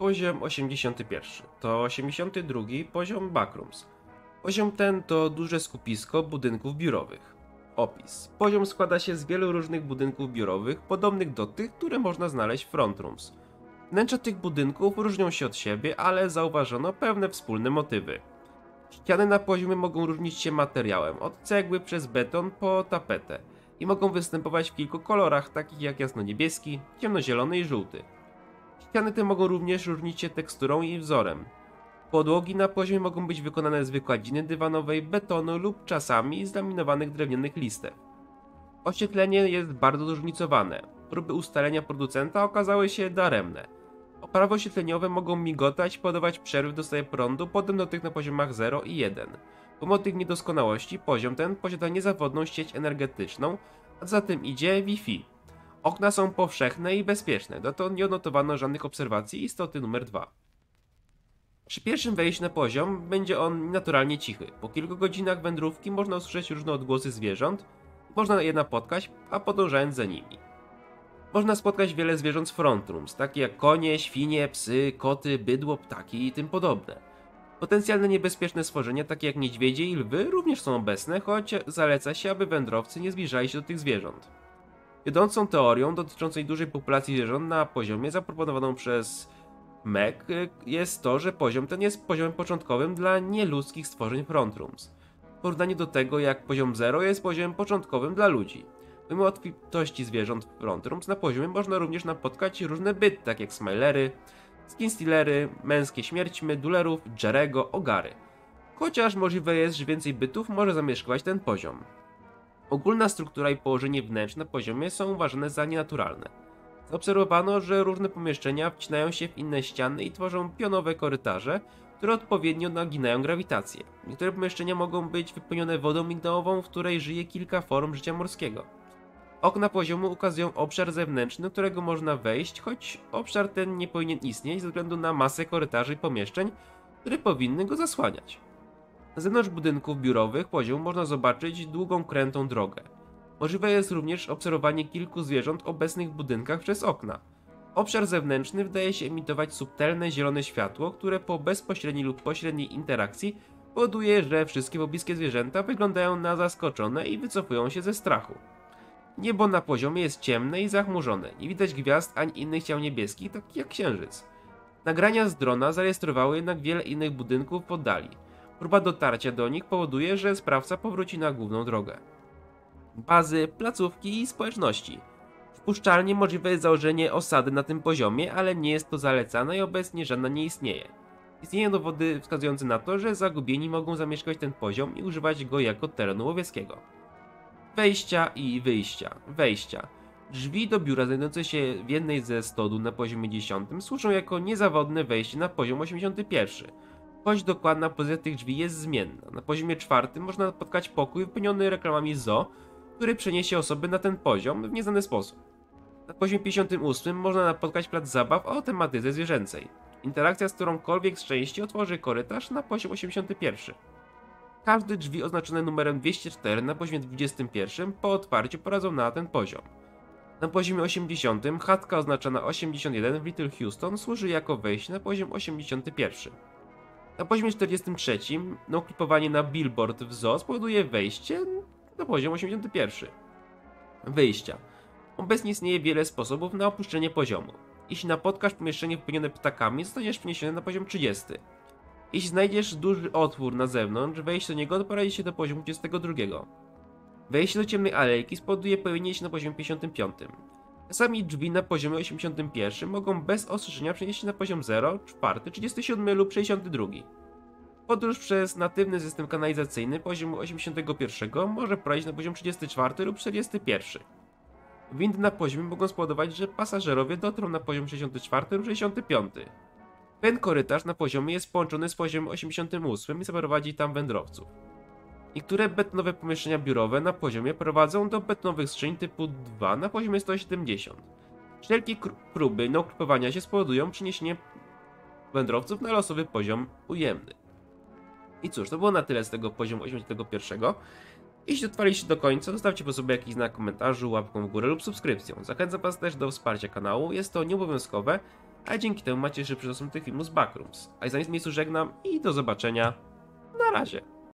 Poziom 81 to 82 poziom Backrooms. Poziom ten to duże skupisko budynków biurowych. Opis. Poziom składa się z wielu różnych budynków biurowych, podobnych do tych, które można znaleźć w Frontrooms. Wnętrza tych budynków różnią się od siebie, ale zauważono pewne wspólne motywy. Ściany na poziomie mogą różnić się materiałem, od cegły przez beton po tapetę i mogą występować w kilku kolorach, takich jak jasno-niebieski, ciemnozielony i żółty. Ściany te mogą również różnić się teksturą i wzorem. Podłogi na poziomie mogą być wykonane z wykładziny dywanowej, betonu lub czasami z laminowanych drewnianych listew. Oświetlenie jest bardzo zróżnicowane. Próby ustalenia producenta okazały się daremne. Oprawy oświetleniowe mogą migotać, podawać przerwy w dostawie prądu, podobno tych na poziomach 0 i 1. Pomimo tych niedoskonałości, poziom ten posiada niezawodną sieć energetyczną, a za tym idzie Wi-Fi. Okna są powszechne i bezpieczne, dotąd nie odnotowano żadnych obserwacji istoty numer 2. Przy pierwszym wejściu na poziom będzie on naturalnie cichy. Po kilku godzinach wędrówki można usłyszeć różne odgłosy zwierząt, można je napotkać, a podążając za nimi. Można spotkać wiele zwierząt z frontrooms, takie jak konie, świnie, psy, koty, bydło, ptaki i tym podobne. Potencjalne niebezpieczne stworzenia, takie jak niedźwiedzie i lwy, również są obecne, choć zaleca się, aby wędrowcy nie zbliżali się do tych zwierząt. Wiodącą teorią dotyczącej dużej populacji zwierząt na poziomie zaproponowaną przez MEC jest to, że poziom ten jest poziomem początkowym dla nieludzkich stworzeń frontrooms. W porównaniu do tego, jak poziom 0 jest poziomem początkowym dla ludzi. Mimo obfitości zwierząt frontrooms na poziomie można również napotkać różne byty, tak jak smilery, skinstealery, męskie śmierćmy, dulerów, Jerego, ogary. Chociaż możliwe jest, że więcej bytów może zamieszkiwać ten poziom. Ogólna struktura i położenie wnętrz na poziomie są uważane za nienaturalne. Zaobserwowano, że różne pomieszczenia wcinają się w inne ściany i tworzą pionowe korytarze, które odpowiednio naginają grawitację. Niektóre pomieszczenia mogą być wypełnione wodą migdałową, w której żyje kilka form życia morskiego. Okna poziomu ukazują obszar zewnętrzny, do którego można wejść, choć obszar ten nie powinien istnieć ze względu na masę korytarzy i pomieszczeń, które powinny go zasłaniać. Na zewnątrz budynków biurowych poziomu można zobaczyć długą krętą drogę. Możliwe jest również obserwowanie kilku zwierząt obecnych w budynkach przez okna. Obszar zewnętrzny wydaje się emitować subtelne zielone światło, które po bezpośredniej lub pośredniej interakcji powoduje, że wszystkie pobliskie zwierzęta wyglądają na zaskoczone i wycofują się ze strachu. Niebo na poziomie jest ciemne i zachmurzone, nie widać gwiazd ani innych ciał niebieskich, takich jak księżyc. Nagrania z drona zarejestrowały jednak wiele innych budynków w oddali. Próba dotarcia do nich powoduje, że sprawca powróci na główną drogę. Bazy, placówki i społeczności. Wpuszczalnie możliwe jest założenie osady na tym poziomie, ale nie jest to zalecane i obecnie żadna nie istnieje. Istnieją dowody wskazujące na to, że zagubieni mogą zamieszkać ten poziom i używać go jako terenu łowieckiego. Wejścia i wyjścia. Wejścia. Drzwi do biura znajdujące się w jednej ze stodu na poziomie 10 służą jako niezawodne wejście na poziom 81. Choć dokładna pozycja tych drzwi jest zmienna. Na poziomie 4 można napotkać pokój wypełniony reklamami ZO, który przeniesie osoby na ten poziom w nieznany sposób. Na poziomie 58 można napotkać plac zabaw o tematyce zwierzęcej. Interakcja z którąkolwiek z części otworzy korytarz na poziom 81. Każde drzwi oznaczone numerem 204 na poziomie 21 po otwarciu poradzą na ten poziom. Na poziomie 80 chatka oznaczona 81 w Little Houston służy jako wejście na poziom 81. Na poziomie 43 noklipowanie na billboard w zoo spowoduje wejście na poziom 81. Wyjścia. Obecnie istnieje wiele sposobów na opuszczenie poziomu. Jeśli napotkasz pomieszczenie wypełnione ptakami, zostaniesz przeniesiony na poziom 30. Jeśli znajdziesz duży otwór na zewnątrz, wejście do niego doprowadzi się do poziomu 22. Wejście do ciemnej alejki spowoduje pojawienie się na poziomie 55. Czasami drzwi na poziomie 81 mogą bez ostrzeżenia przenieść się na poziom 0, 4, 37 lub 62. Podróż przez natywny system kanalizacyjny poziomu 81 może prowadzić na poziom 34 lub 41. Windy na poziomie mogą spowodować, że pasażerowie dotrą na poziom 64 lub 65. Ten korytarz na poziomie jest połączony z poziomem 88 i zaprowadzi tam wędrowców. Niektóre betonowe pomieszczenia biurowe na poziomie prowadzą do betonowych skrzyń typu 2 na poziomie 170. Wszelkie próby naokrypowania się spowodują przeniesienie wędrowców na losowy poziom ujemny. I cóż, to było na tyle z tego poziomu 81. Jeśli dotrwaliście do końca, zostawcie po sobie jakiś znak komentarzu, łapką w górę lub subskrypcją. Zachęcam Was też do wsparcia kanału, jest to nieobowiązkowe, a dzięki temu macie szybszy dostęp do tych filmów z Backrooms. A ja za nic miejscu żegnam i do zobaczenia. Na razie.